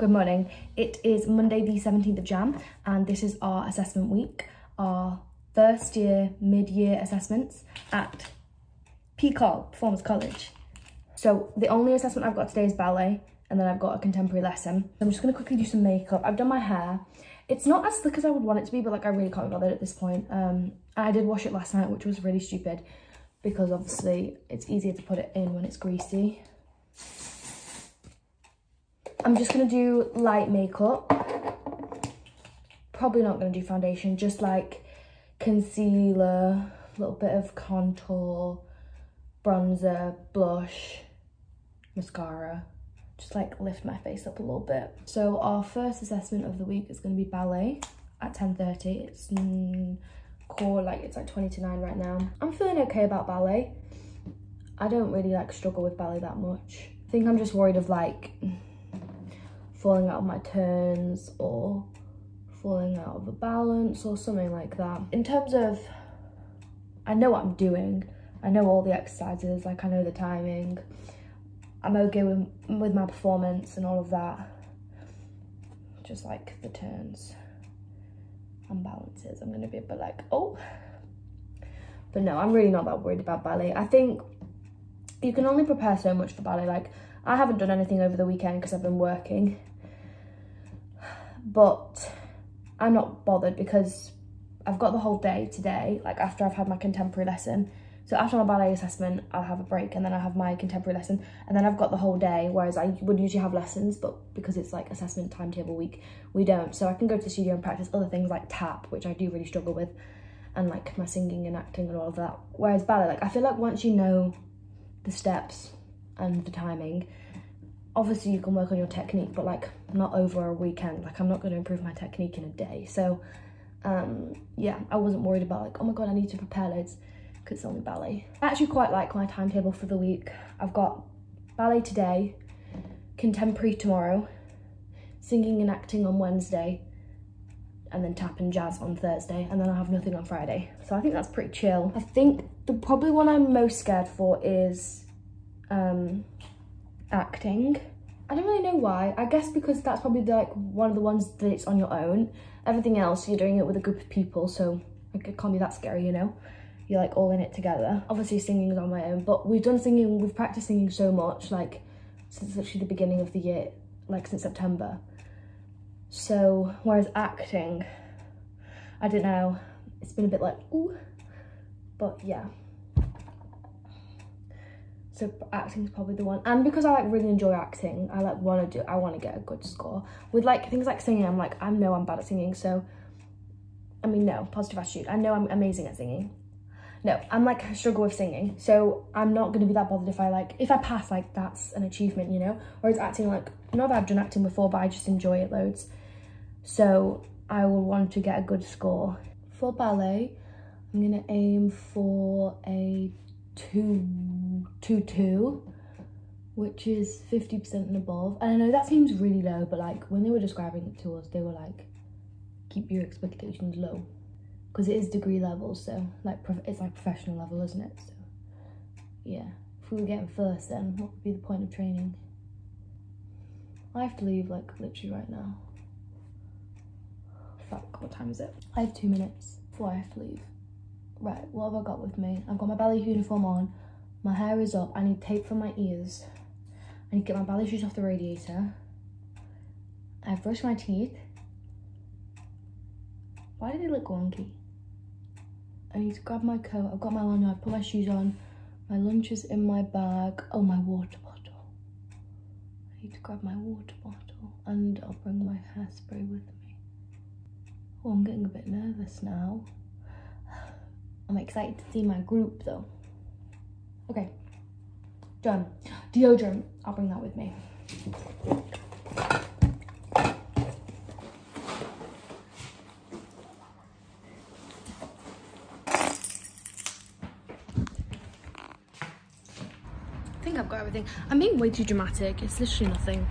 Good morning. It is Monday the 17th of Jan and this is our assessment week, our first year mid-year assessments at PCOL, Performers College. So the only assessment I've got today is ballet and then I've got a contemporary lesson. I'm just gonna quickly do some makeup. I've done my hair. It's not as thick as I would want it to be, but like I really can't bother at this point. Um, I did wash it last night, which was really stupid because obviously it's easier to put it in when it's greasy. I'm just going to do light makeup. Probably not going to do foundation, just like concealer, a little bit of contour, bronzer, blush, mascara. Just like lift my face up a little bit. So our first assessment of the week is going to be ballet at 10.30. It's core, like it's like 20 to 9 right now. I'm feeling okay about ballet. I don't really like struggle with ballet that much. I think I'm just worried of like falling out of my turns or falling out of a balance or something like that. In terms of, I know what I'm doing. I know all the exercises, like I know the timing. I'm okay with, with my performance and all of that. Just like the turns and balances. I'm gonna be a bit like, oh. But no, I'm really not that worried about ballet. I think you can only prepare so much for ballet. Like I haven't done anything over the weekend because I've been working but I'm not bothered because I've got the whole day today, like after I've had my contemporary lesson. So after my ballet assessment, I'll have a break and then I'll have my contemporary lesson and then I've got the whole day, whereas I would usually have lessons, but because it's like assessment timetable week, we don't. So I can go to the studio and practice other things like tap, which I do really struggle with, and like my singing and acting and all of that. Whereas ballet, like I feel like once you know the steps and the timing, obviously you can work on your technique, but like not over a weekend. Like I'm not going to improve my technique in a day. So um, yeah, I wasn't worried about like, oh my God, I need to prepare loads because it's only ballet. I actually quite like my timetable for the week. I've got ballet today, contemporary tomorrow, singing and acting on Wednesday, and then tap and jazz on Thursday, and then I have nothing on Friday. So I think that's pretty chill. I think the probably one I'm most scared for is um, acting. I don't really know why. I guess because that's probably the, like one of the ones that it's on your own. Everything else, you're doing it with a group of people, so like, it can't be that scary, you know? You're like all in it together. Obviously singing is on my own, but we've done singing, we've practiced singing so much, like since literally the beginning of the year, like since September. So, whereas acting, I don't know, it's been a bit like, ooh, but yeah so is probably the one. And because i like really enjoy acting i like want to do i want to get a good score. With like things like singing i'm like i know i'm bad at singing so i mean no positive attitude. I know i'm amazing at singing. No i'm like struggle with singing so i'm not going to be that bothered if i like if i pass like that's an achievement you know? Whereas acting like not that i've done acting before but i just enjoy it loads. So i will want to get a good score. For ballet i'm to aim for a two two two which is 50% and above. And i know that seems really low but like when they were describing it to us they were like keep your expectations low. Because it is degree level so like it's like professional level isn't it? So yeah. If we were getting first then what would be the point of training? I have to leave like literally right now. Fuck what time is it? I have two minutes before i have to leave. Right, what have I got with me? I've got my ballet uniform on. My hair is up. I need tape for my ears. I need to get my ballet shoes off the radiator. I've brushed my teeth. Why do they look wonky? I need to grab my coat. I've got my lanyard. I put my shoes on. My lunch is in my bag. Oh, my water bottle. I need to grab my water bottle. And I'll bring my hairspray with me. Oh, I'm getting a bit nervous now. I'm excited to see my group though. Okay, done. Deodorant, I'll bring that with me. I think I've got everything. I'm being way too dramatic. It's literally nothing.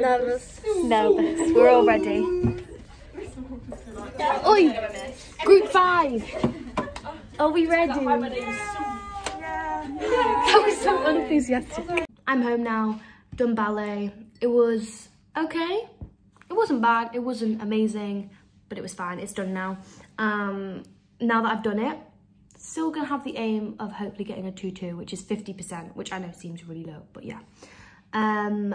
Nervous. Nervous. We're all ready. Oi! Group five! Are we ready? That was so unenthusiastic. I'm home now, done ballet. It was okay. It wasn't bad, it wasn't amazing, but it was fine. It's done now. Um, now that I've done it, still gonna have the aim of hopefully getting a 2-2, which is 50%, which I know seems really low, but yeah. Um,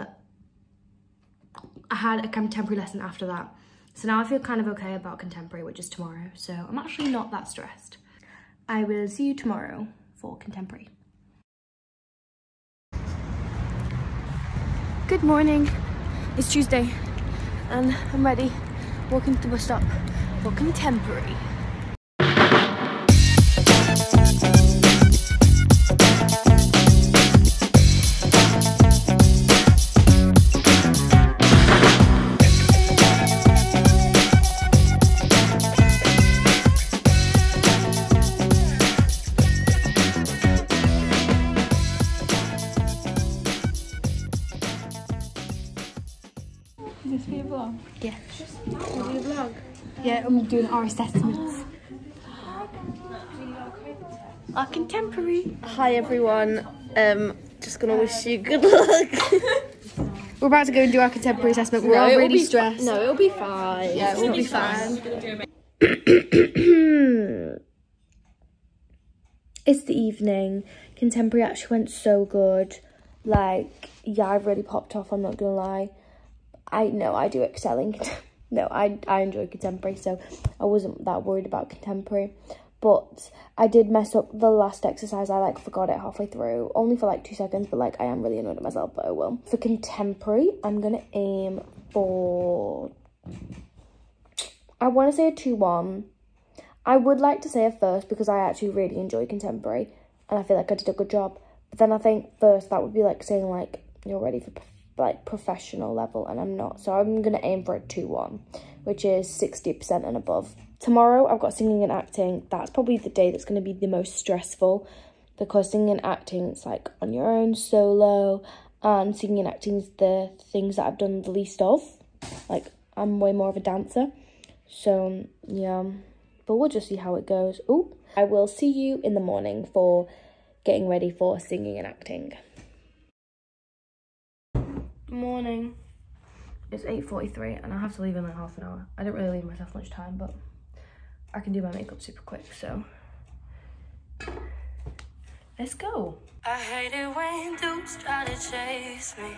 I had a contemporary lesson after that. So now I feel kind of okay about contemporary, which is tomorrow. So I'm actually not that stressed. I will see you tomorrow for contemporary. Good morning. It's Tuesday and I'm ready. Walking to the bus stop for contemporary. Doing our assessments. Our contemporary. Hi everyone. Um, just gonna wish you good luck. We're about to go and do our contemporary assessment. We're all it'll really stressed. No, it'll be fine. Yeah, we'll be fine. it's the evening. Contemporary actually went so good. Like, yeah, I've really popped off, I'm not gonna lie. I know I do excel in contem- no, I I enjoy contemporary, so I wasn't that worried about contemporary. But I did mess up the last exercise. I like forgot it halfway through, only for like two seconds. But like I am really annoyed at myself, but I will. For contemporary, I'm gonna aim for. I want to say a two one. I would like to say a first because I actually really enjoy contemporary, and I feel like I did a good job. But then I think first that would be like saying like you're ready for like professional level and I'm not. So I'm going to aim for a 2-1, which is 60% and above. Tomorrow I've got singing and acting. That's probably the day that's going to be the most stressful because singing and acting it's like on your own solo and singing and acting is the things that I've done the least of. Like I'm way more of a dancer. So yeah, but we'll just see how it goes. Oh, I will see you in the morning for getting ready for singing and acting. Morning. It's 8.43 and I have to leave in like half an hour. I don't really leave myself much time, but I can do my makeup super quick, so let's go. I hate it when dudes try to chase me.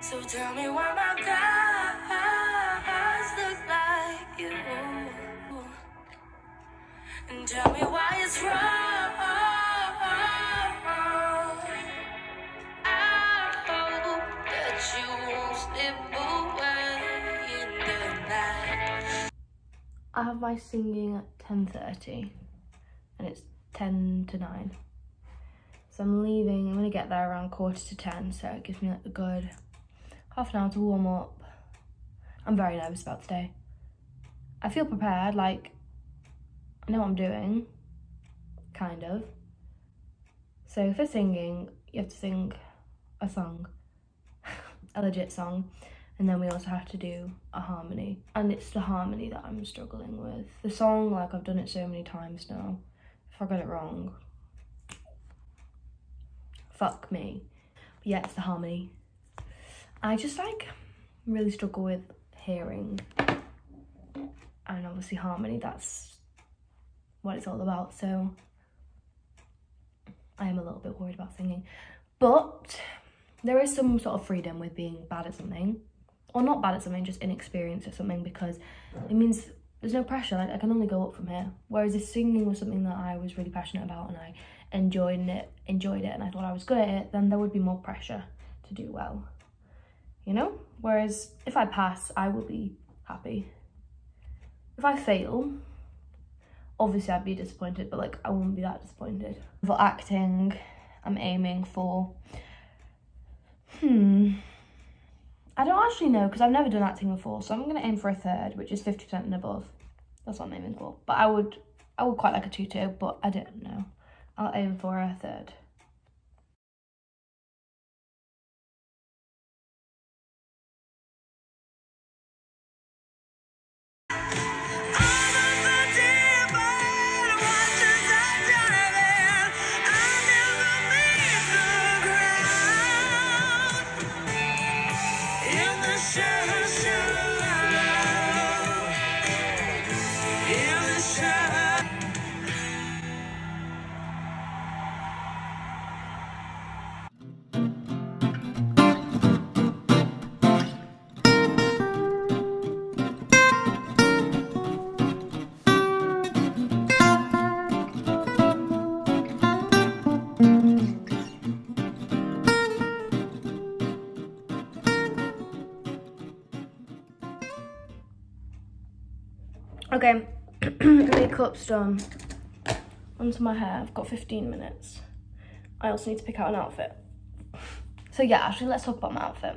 So tell me why my guys Have singing at 10.30 and it's 10 to 9. So I'm leaving, I'm gonna get there around quarter to 10, so it gives me like a good half an hour to warm up. I'm very nervous about today. I feel prepared, like, I know what I'm doing, kind of. So for singing, you have to sing a song, a legit song, and then we also have to do a harmony. And it's the harmony that I'm struggling with. The song, like, I've done it so many times now. If I get it wrong, fuck me. But yeah, it's the harmony. I just, like, really struggle with hearing. And obviously harmony, that's what it's all about. So I am a little bit worried about singing. But there is some sort of freedom with being bad at something. Or not bad at something, just inexperienced at something because it means there's no pressure. Like I can only go up from here. Whereas if singing was something that I was really passionate about and I enjoyed it, enjoyed it, and I thought I was good at it, then there would be more pressure to do well. You know? Whereas if I pass, I will be happy. If I fail, obviously I'd be disappointed, but like I wouldn't be that disappointed. For acting, I'm aiming for, hmm, I don't actually know because I've never done acting before, so I'm gonna aim for a third, which is 50% and above. That's what I'm aiming for. But I would, I would quite like a 2-2, but I don't know. I'll aim for a third. Okay, makeup's done. Onto my hair. I've got 15 minutes. I also need to pick out an outfit. So yeah, actually let's talk about my outfit.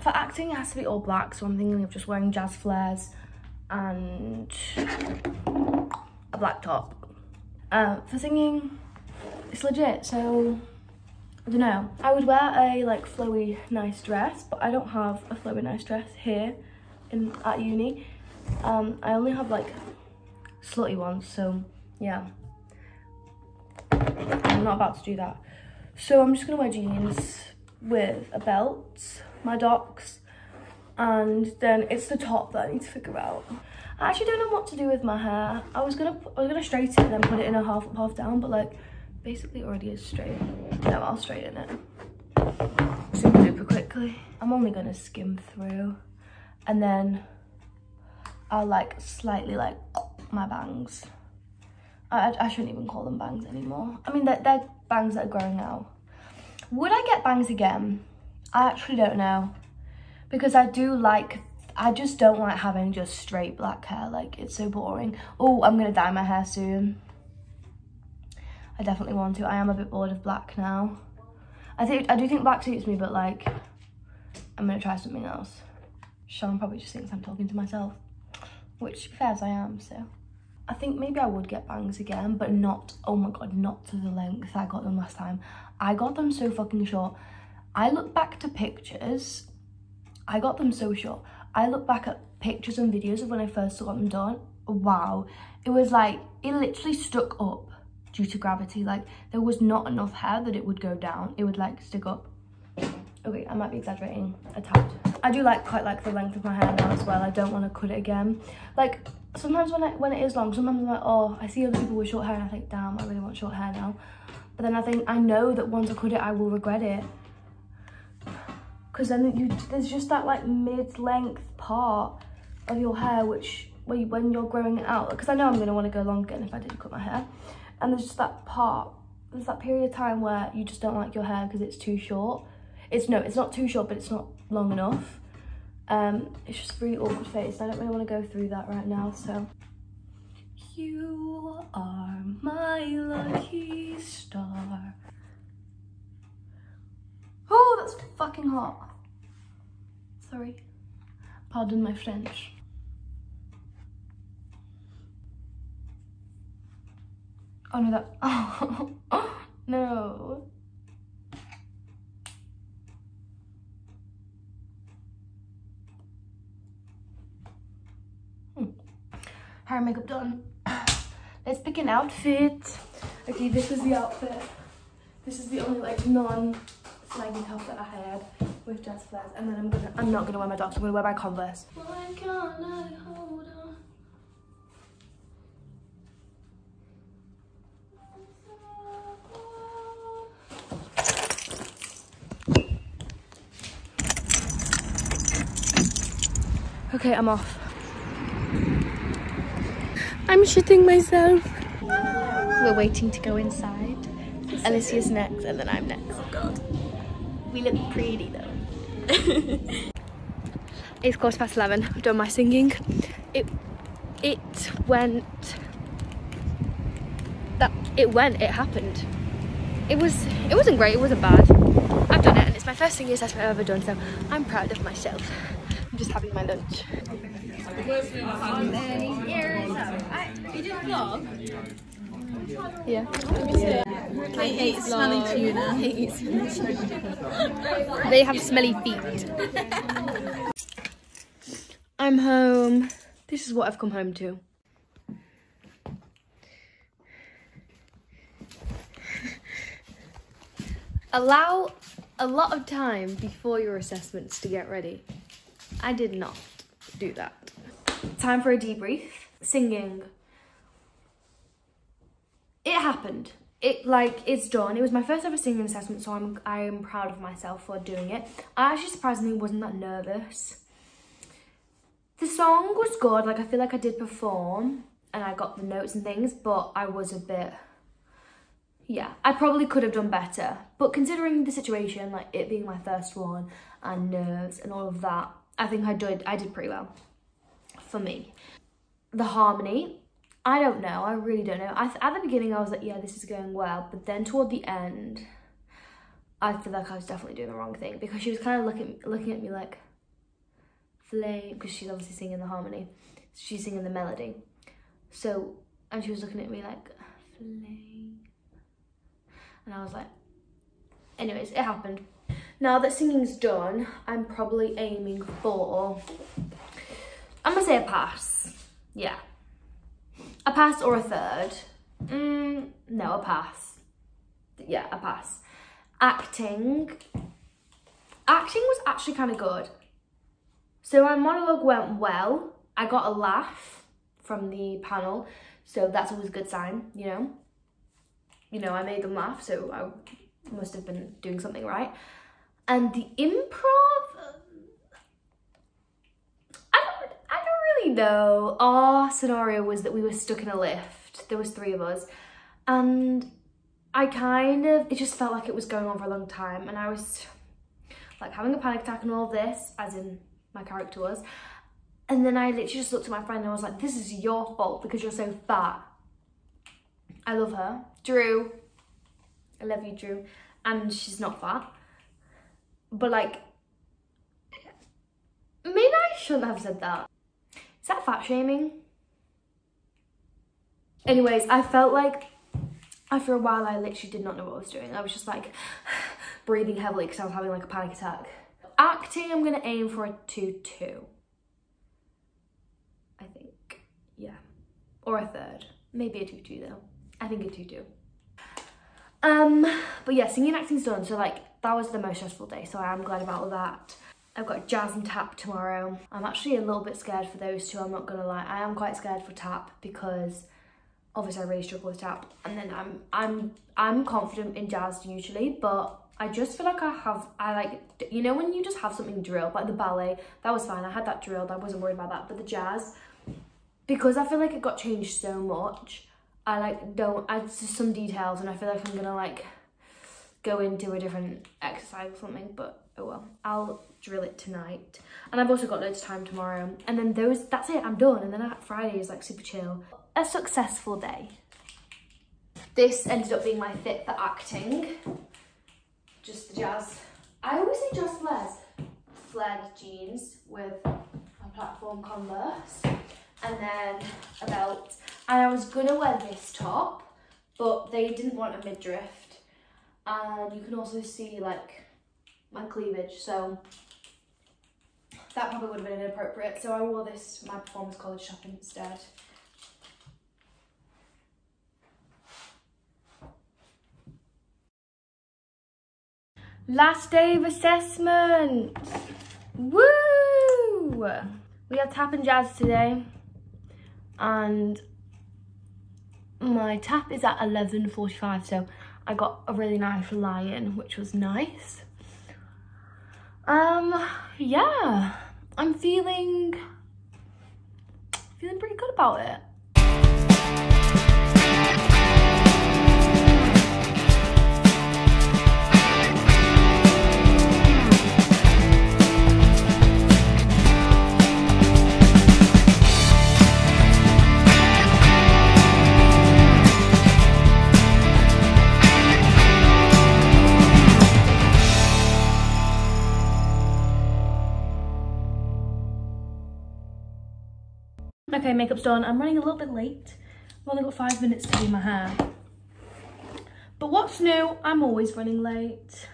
For acting, it has to be all black, so I'm thinking of just wearing jazz flares and a black top. Uh, for singing, it's legit, so I don't know. I would wear a like flowy nice dress, but I don't have a flowy nice dress here in at uni. Um, I only have like slutty ones, so yeah. I'm not about to do that. So I'm just gonna wear jeans with a belt, my docs, and then it's the top that I need to figure out. I actually don't know what to do with my hair. I was gonna I was gonna straighten it and then put it in a half up, half down, but like basically already is straight. No, I'll straighten it. Super duper quickly. I'm only gonna skim through and then I'll like slightly like my bangs. I, I shouldn't even call them bangs anymore. I mean, they're, they're bangs that are growing out. Would I get bangs again? I actually don't know. Because I do like, I just don't like having just straight black hair. Like, it's so boring. Oh, I'm going to dye my hair soon. I definitely want to. I am a bit bored of black now. I think I do think black suits me, but like, I'm going to try something else. Sean probably just thinks I'm talking to myself. Which, to be fair I am, so. I think maybe I would get bangs again, but not, oh my god, not to the length I got them last time. I got them so fucking short. I look back to pictures, I got them so short. I look back at pictures and videos of when I first got them done. Wow. It was like, it literally stuck up due to gravity. Like, there was not enough hair that it would go down. It would like stick up. Okay, I might be exaggerating a tad. I do like quite like the length of my hair now as well. I don't want to cut it again. Like, sometimes when, I, when it is long, sometimes I'm like, oh, I see other people with short hair and I think, damn, I really want short hair now. But then I think, I know that once I cut it, I will regret it. Because then you, there's just that like mid-length part of your hair, which when, you, when you're growing it out, because I know I'm going to want to go long again if I didn't cut my hair. And there's just that part, there's that period of time where you just don't like your hair because it's too short. It's no, it's not too short, but it's not long enough. Um, it's just really awkward phase. I don't really want to go through that right now, so. You are my lucky star. Oh, that's fucking hot. Sorry. Pardon my French. Oh no, that, oh, no. Hair and makeup done. Let's pick an outfit. Okay, this is the outfit. This is the only like non-slaggy top that I had with jazz flares. And then I'm gonna, I'm not gonna wear my docs, I'm gonna wear my Converse. Why can't I hold on? Okay, I'm off. I'm shitting myself. We're waiting to go inside. Alicia's next and then I'm next. Oh god. We look pretty though. it's quarter past 11. I've done my singing. It it went that it went, it happened. It was it wasn't great, it wasn't bad. I've done it and it's my first singing assessment I've ever done, so I'm proud of myself. I'm just having my lunch. Yeah. I hate smelly tuna. They have smelly feet. I'm home. This is what I've come home to. Allow a lot of time before your assessments to get ready. I did not do that. Time for a debrief. Singing. It happened. It like it's done. It was my first ever singing assessment, so I'm I am proud of myself for doing it. I actually surprisingly wasn't that nervous. The song was good. Like I feel like I did perform and I got the notes and things, but I was a bit yeah, I probably could have done better. But considering the situation, like it being my first one and nerves and all of that, I think I did I did pretty well for me. the harmony. I don't know. I really don't know. I, at the beginning, I was like, yeah, this is going well. But then toward the end, I feel like I was definitely doing the wrong thing because she was kind of looking looking at me like flame because she's obviously singing the harmony. She's singing the melody. So and she was looking at me like flame. And I was like, anyways, it happened. Now that singing's done, I'm probably aiming for, I'm gonna say a pass. Yeah. A pass or a third. Mm, no, a pass. Yeah, a pass. Acting. Acting was actually kind of good. So my monologue went well. I got a laugh from the panel. So that's always a good sign, you know? You know, I made them laugh, so I must have been doing something right. And the improv, I don't, Really know. Our scenario was that we were stuck in a lift. There was three of us. And I kind of, it just felt like it was going on for a long time. And I was like having a panic attack and all this, as in my character was. And then I literally just looked at my friend and I was like, this is your fault because you're so fat. I love her. Drew. I love you, Drew. And she's not fat. But like, maybe I shouldn't have said that. Is that fat shaming? Anyways, I felt like after a while I literally did not know what I was doing. I was just like breathing heavily because I was having like a panic attack. Acting, I'm gonna aim for a 2-2. I think, yeah. Or a third. Maybe a 2-2 though. I think a 2-2. Um, but yeah, singing and acting's done. So like, that was the most stressful day. So I am glad about all that. I've got jazz and tap tomorrow. I'm actually a little bit scared for those two, I'm not gonna lie. I am quite scared for tap because obviously I really struggle with tap. And then I'm I'm I'm confident in jazz usually, but I just feel like I have, I like, you know when you just have something drilled, like the ballet, that was fine, I had that drilled, I wasn't worried about that, but the jazz, because I feel like it got changed so much, I like don't, add some details and I feel like I'm gonna like go into a different exercise or something, but oh well, I'll drill it tonight. And I've also got loads of time tomorrow. And then those, that's it, I'm done. And then Friday is like super chill. A successful day. This ended up being my fit for acting just the jazz. I always say just flares. Flared jeans with a platform converse and then a belt. And I was gonna wear this top, but they didn't want a midriff. And you can also see like my cleavage, so that probably would have been inappropriate. So I wore this my Performers College top instead. Last day of assessment. Woo! We have tap and jazz today. And my tap is at 11.45, so I got a really nice lie-in, which was nice. Um, yeah, I'm feeling, feeling pretty good about it. Okay, makeup's done. I'm running a little bit late. I've only got five minutes to do my hair. But what's new? I'm always running late.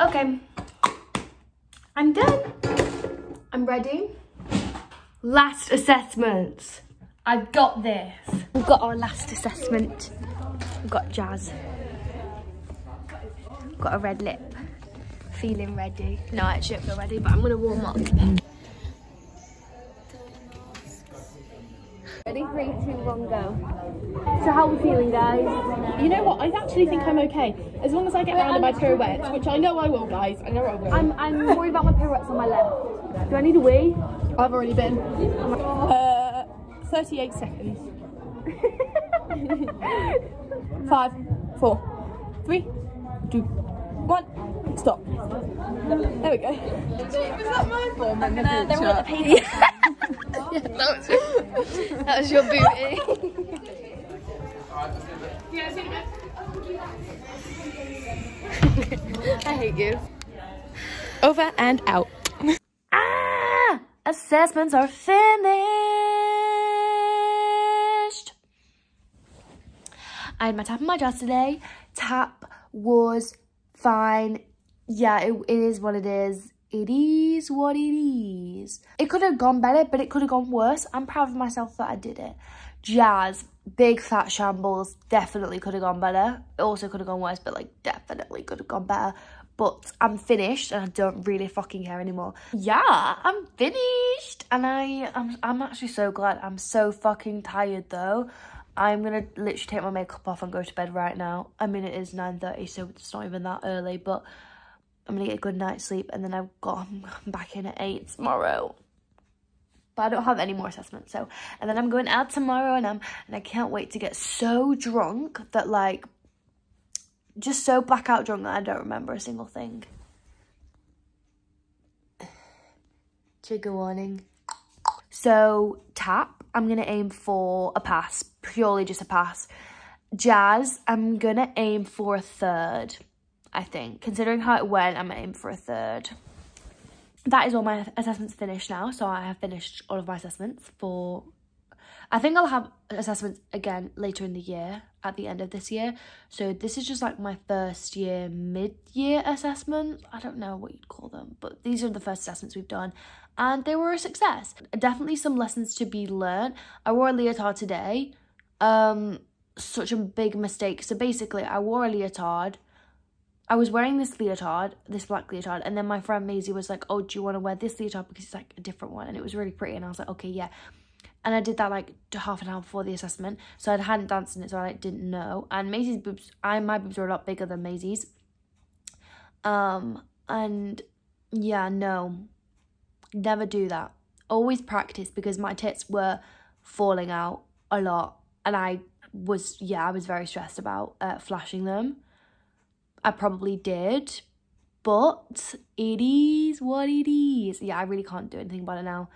Okay, I'm done. I'm ready. Last assessment. I've got this. We've got our last assessment. We've got Jazz. Got a red lip. Feeling ready. No, I actually don't feel ready, but I'm gonna warm up. Ready? Three, two, one, go. So how are we feeling, guys? You know what? I actually think I'm okay. As long as I get round in my pirouettes, which I know I will, guys. I know I will. I'm, I'm worried about my pirouettes on my left. Do I need a wee? I've already been. Uh, 38 seconds. Five, four, three, two, one, stop. There we go. that was your, that was your booty. I hate you. Over and out. Assessments are finished. I had my tap and my jazz today. Tap was fine. Yeah, it, it is what it is. It is what it is. It could have gone better, but it could have gone worse. I'm proud of myself that I did it. Jazz, big fat shambles, definitely could have gone better. It also could have gone worse, but like definitely could have gone better. But I'm finished and I don't really fucking care anymore. Yeah, I'm finished. And I I'm I'm actually so glad. I'm so fucking tired though. I'm gonna literally take my makeup off and go to bed right now. I mean it is 9.30 so it's not even that early, but I'm gonna get a good night's sleep and then I've got I'm back in at eight tomorrow. But I don't have any more assessments, so and then I'm going out tomorrow and I'm and I can't wait to get so drunk that like just so blackout drunk that I don't remember a single thing. Trigger warning. So tap, I'm gonna aim for a pass, purely just a pass. Jazz, I'm gonna aim for a third. I think. Considering how it went, I'm aiming for a third. That is all my assessments finished now. So I have finished all of my assessments for... I think I'll have assessments again later in the year, at the end of this year. So this is just like my first year, mid-year assessment. I don't know what you'd call them, but these are the first assessments we've done. And they were a success. Definitely some lessons to be learned. I wore a leotard today. Um, such a big mistake. So basically, I wore a leotard I was wearing this leotard, this black leotard, and then my friend Maisie was like, oh, do you want to wear this leotard because it's like a different one? And it was really pretty. And I was like, okay, yeah. And I did that like half an hour before the assessment. So I hadn't danced in it, so I like, didn't know. And Maisie's boobs, I my boobs were a lot bigger than Maisie's. Um, and yeah, no, never do that. Always practice because my tits were falling out a lot. And I was, yeah, I was very stressed about uh, flashing them. I probably did, but it is what it is. Yeah, I really can't do anything about it now.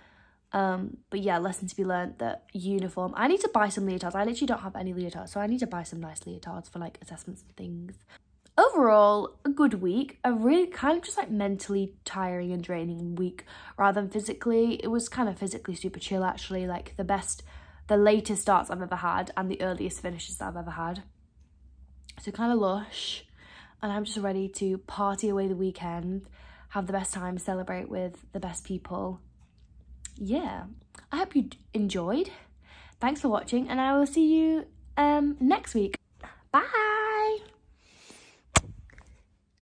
Um, but yeah, lesson to be learned that uniform. I need to buy some leotards. I literally don't have any leotards, so I need to buy some nice leotards for like assessments and things. Overall, a good week. A really kind of just like mentally tiring and draining week rather than physically. It was kind of physically super chill actually. Like the best, the latest starts I've ever had and the earliest finishes that I've ever had. So kind of lush and I'm just ready to party away the weekend, have the best time, celebrate with the best people. Yeah, I hope you enjoyed. Thanks for watching and I will see you um, next week. Bye!